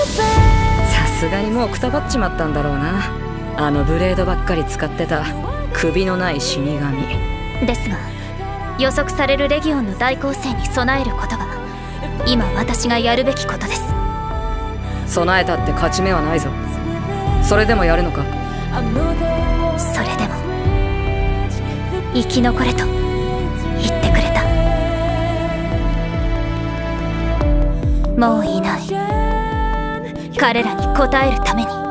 さすがにもうくたばっちまったんだろうな。あのブレードばっかり使ってた首のない死神。ですが予測されるレギオンの大攻勢に備えることが今私がやるべきことです。備えたって勝ち目はないぞ。それでもやるのか？それでも生き残れと言ってくれた。もういない彼らに応えるために。